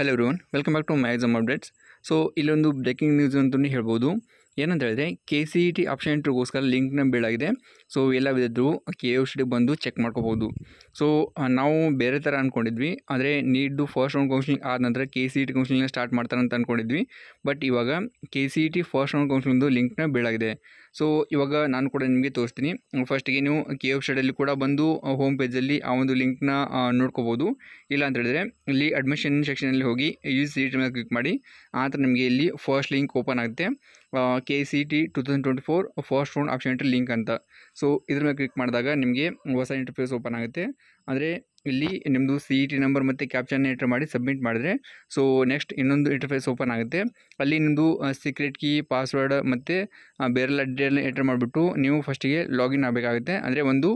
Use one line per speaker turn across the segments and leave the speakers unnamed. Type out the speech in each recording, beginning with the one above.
Hello everyone welcome back to Magsum updates so ಇಲ್ಲೊಂದು breaking news ಅಂತಲೇ ಹೇಳ್ಬೋದು. ಏನಂತ ಹೇಳಿದ್ರೆ K C E T option ಇಂಟ್ರಿಗೋಸ್ಕರ ಲಿಂಕ್ನ ಬೀಳಾಗಿದೆ. ಸೊ ಎಲ್ಲ ವಿಧದ್ದು ಕೆ ಯು ಸಿ ಬಂದು ಚೆಕ್ ಮಾಡ್ಕೋಬೋದು ಸೊ ನಾವು ಬೇರೆ ಥರ ಅಂದ್ಕೊಂಡಿದ್ವಿ ಆದರೆ ನೀಡ್ದು ಫಸ್ಟ್ ರೌಂಡ್ ಕೌನ್ಸಿಲಿಂಗ್ ಆದ ನಂತರ ಕೆ ಸಿ ಇ ಟಿ ಕೌನ್ಸಿಲಿಂಗ್ನ ಸ್ಟಾರ್ಟ್ ಮಾಡ್ತಾರೆ ಅಂತ ಅಂದ್ಕೊಂಡಿದ್ವಿ ಬಟ್ ಇವಾಗ K C E T first round ಕೌನ್ಸಿಲಿಂಗ್ದು ಲಿಂಕ್ನ ಬೀಳಾಗಿದೆ. ಸೊ ಇವಾಗ ನಾನು ಕೂಡ ನಿಮಗೆ ತೋರಿಸ್ತೀನಿ. ಫಸ್ಟಿಗೆ ನೀವು ಕೆ ಎಫ್ ಸ್ಟಡಲ್ಲಿ ಕೂಡ ಬಂದು ಹೋಮ್ ಪೇಜಲ್ಲಿ ಆ ಒಂದು ಲಿಂಕ್ನ ನೋಡ್ಕೋಬೋದು ಇಲ್ಲ ಅಂತ ಹೇಳಿದ್ರೆ ಇಲ್ಲಿ ಅಡ್ಮಿಷನ್ ಸೆಕ್ಷನಲ್ಲಿ ಹೋಗಿ ಯು ಸಿ ಟಿ ಮೇಲೆ ಕ್ಲಿಕ್ ಮಾಡಿ. ಆ ನಿಮಗೆ ಇಲ್ಲಿ ಫಸ್ಟ್ ಲಿಂಕ್ ಓಪನ್ ಆಗುತ್ತೆ. K C T two thousand twenty four first round option link ಅಂತ. ಸೊ ಇದ್ರ ಮೇಲೆ ಕ್ಲಿಕ್ ಮಾಡಿದಾಗ ನಿಮಗೆ ಹೊಸ ಇಂಟರ್ಫೇಸ್ ಓಪನ್ ಆಗುತ್ತೆ. ಅಂದರೆ ಇಲ್ಲಿ ನಿಮ್ಮದು ಸಿ ಇ ಟಿ ನಂಬರ್ ಮತ್ತು ಕ್ಯಾಪ್ಚನ್ ಎಂಟ್ರ್ ಮಾಡಿ ಸಬ್ಮಿಟ್ ಮಾಡಿದ್ರೆ ಸೊ ನೆಕ್ಸ್ಟ್ ಇನ್ನೊಂದು ಇಂಟರ್ಫೇಸ್ ಓಪನ್ ಆಗುತ್ತೆ. ಅಲ್ಲಿ ನಿಮ್ಮದು ಸೀಕ್ರೆಟ್ ಕೀ ಪಾಸ್ವರ್ಡ್ ಮತ್ತು ಬೇರೆಲ್ಲ ಡೀಟೇಲ್ ಎಂಟ್ರ್ ಮಾಡಿಬಿಟ್ಟು ನೀವು ಫಸ್ಟಿಗೆ ಲಾಗಿನ್ ಆಗಬೇಕಾಗುತ್ತೆ. ಅಂದರೆ ಒಂದು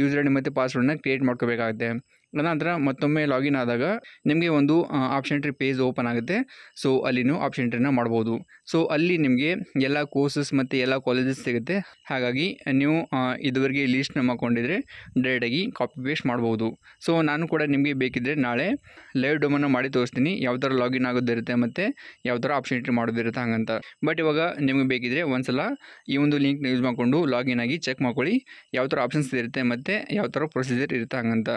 ಯೂಸರ್ ಐ ಡಿ ಮತ್ತು ಪಾಸ್ವರ್ಡನ್ನ ಕ್ರಿಯೇಟ್ ಮಾಡ್ಕೋಬೇಕಾಗುತ್ತೆ. ನಂತರ ಮತ್ತೊಮ್ಮೆ ಲಾಗಿನ್ ಆದಾಗ ನಿಮಗೆ ಒಂದು ಆಪ್ಷನ್ ಎಂಟ್ರಿ ಪೇಜ್ ಓಪನ್ ಆಗುತ್ತೆ. ಸೊ ಅಲ್ಲಿ ನೀವು ಆಪ್ಷನ್ ಎಂಟ್ರಿನ ಮಾಡ್ಬೋದು. ಸೊ ಅಲ್ಲಿ ನಿಮಗೆ ಎಲ್ಲ ಕೋರ್ಸಸ್ ಮತ್ತು ಎಲ್ಲ ಕಾಲೇಜಸ್ ಸಿಗುತ್ತೆ. ಹಾಗಾಗಿ ನೀವು ಇದುವರೆಗೆ ಲೀಸ್ಟ್ನ ಮಾಡ್ಕೊಂಡಿದ್ರೆ ಡೈರೆಕ್ಟಾಗಿ ಕಾಪಿ ಪೇಸ್ಟ್ ಮಾಡ್ಬೋದು. ಸೊ ನಾನು ಕೂಡ ನಿಮಗೆ ಬೇಕಿದ್ದರೆ ನಾಳೆ ಲೈವ್ ಡೊಮನ್ನ ಮಾಡಿ ತೋರಿಸ್ತೀನಿ. ಯಾವ ಥರ ಲಾಗಿನ್ ಆಗೋದಿರುತ್ತೆ ಮತ್ತು ಯಾವ ಥರ ಆಪ್ಷನ್ ಎಂಟ್ರಿ ಮಾಡೋದಿರುತ್ತೆ ಹಾಗಂತ. ಬಟ್ ಇವಾಗ ನಿಮಗೆ ಬೇಕಿದ್ರೆ ಒಂದ್ಸಲ ಈ ಒಂದು ಲಿಂಕ್ನ ಯೂಸ್ ಮಾಡಿಕೊಂಡು ಲಾಗಿನ್ ಆಗಿ ಚೆಕ್ ಮಾಡ್ಕೊಳ್ಳಿ. ಯಾವ ಥರ ಆಪ್ಷನ್ಸ್ ಇರುತ್ತೆ ಮತ್ತು ಯಾವ ಥರ ಪ್ರೊಸೀಜರ್ ಇರುತ್ತೆ ಹಂಗಂತ.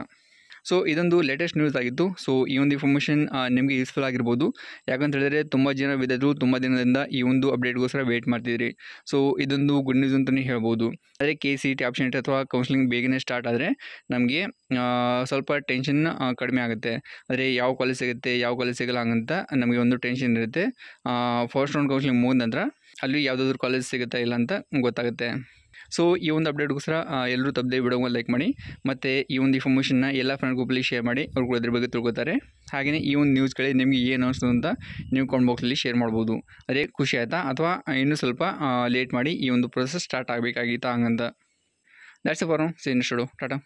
ಸೊ ಇದೊಂದು ಲೇಟೆಸ್ಟ್ ನ್ಯೂಸ್ ಆಗಿತ್ತು ಸೊ ಈ ಒಂದು ಇನ್ಫಾರ್ಮೇಷನ್ ನಿಮಗೆ ಯೂಸ್ಫುಲ್ ಆಗಿರ್ಬೋದು. ಯಾಕಂತ ಹೇಳಿದ್ರೆ, ತುಂಬ ಜನ ವಿದ್ಯಾರ್ಥಿಗಳು ತುಂಬ ದಿನದಿಂದ ಈ ಒಂದು ಅಪ್ಡೇಟ್ಗೋಸ್ಕರ ವೇಟ್ ಮಾಡ್ತಿದ್ರಿ. ಸೊ ಇದೊಂದು ಗುಡ್ ನ್ಯೂಸ್ ಅಂತಲೇ ಹೇಳ್ಬೋದು. ಆದರೆ ಕೆ ಸಿ ಟಿ ಆಪ್ಷನ್ ಅಥವಾ ಕೌನ್ಸಿಲಿಂಗ್ ಬೇಗನೆ ಸ್ಟಾರ್ಟ್ ಆದರೆ ನಮಗೆ ಸ್ವಲ್ಪ ಟೆನ್ಷನ್ ಕಡಿಮೆ ಆಗುತ್ತೆ. ಅಂದರೆ ಯಾವ ಕಾಲೇಜ್ ಸಿಗುತ್ತೆ, ಯಾವ ಕಾಲೇಜ್ ಸಿಗಲ್ಲ ಹಂಗಂತ ನಮಗೆ ಒಂದು ಟೆನ್ಷನ್ ಇರುತ್ತೆ. ಫಸ್ಟ್ ರೌಂಡ್ ಕೌನ್ಸಿಲಿಂಗ್ ಮುಗಿದ ನಂತರ ಅಲ್ಲಿ ಯಾವುದಾದ್ರು ಕಾಲೇಜ್ ಸಿಗುತ್ತಾ ಇಲ್ಲ ಅಂತ ಗೊತ್ತಾಗುತ್ತೆ. ಸೊ ಈ ಒಂದು ಅಪ್ಡೇಟ್ಗೋಸ್ಕರ ಎಲ್ಲರೂ ತಪ್ಪದೆ ವಿಡಿಯೋಗೆ ಲೈಕ್ ಮಾಡಿ, ಮತ್ತು ಈ ಒಂದು ಇನ್ಫಾರ್ಮೇಷನ್ನ ಎಲ್ಲ ಫ್ರೆಂಡ್ ಗ್ರೂಪಲ್ಲಿ ಶೇರ್ ಮಾಡಿ, ಅವ್ರು ಕೂಡ ಇದ್ರ ಬಗ್ಗೆ ತಿಳ್ಕೊತಾರೆ. ಹಾಗೆಯೇ ಈ ಒಂದು ನ್ಯೂಸ್ಗಳಿಗೆ ನಿಮಗೆ ಏನು ಅನಿಸ್ತು ಅಂತ ನೀವು ಕಾಮೆಂಟ್ ಬಾಕ್ಸಲ್ಲಿ ಶೇರ್ ಮಾಡ್ಬೋದು. ಅದೇ ಖುಷಿ ಆಯಿತಾ? ಅಥವಾ ಇನ್ನೂ ಸ್ವಲ್ಪ ಲೇಟ್ ಮಾಡಿ ಈ ಒಂದು ಪ್ರೊಸೆಸ್ ಸ್ಟಾರ್ಟ್ ಆಗಬೇಕಾಗಿತ್ತು ಹಂಗಂತ. ದ್ಯಾಟ್ಸ್ ಫಾರ್ ಸೇನ್ ಸ್ಟುಡು ಟಾಟಾ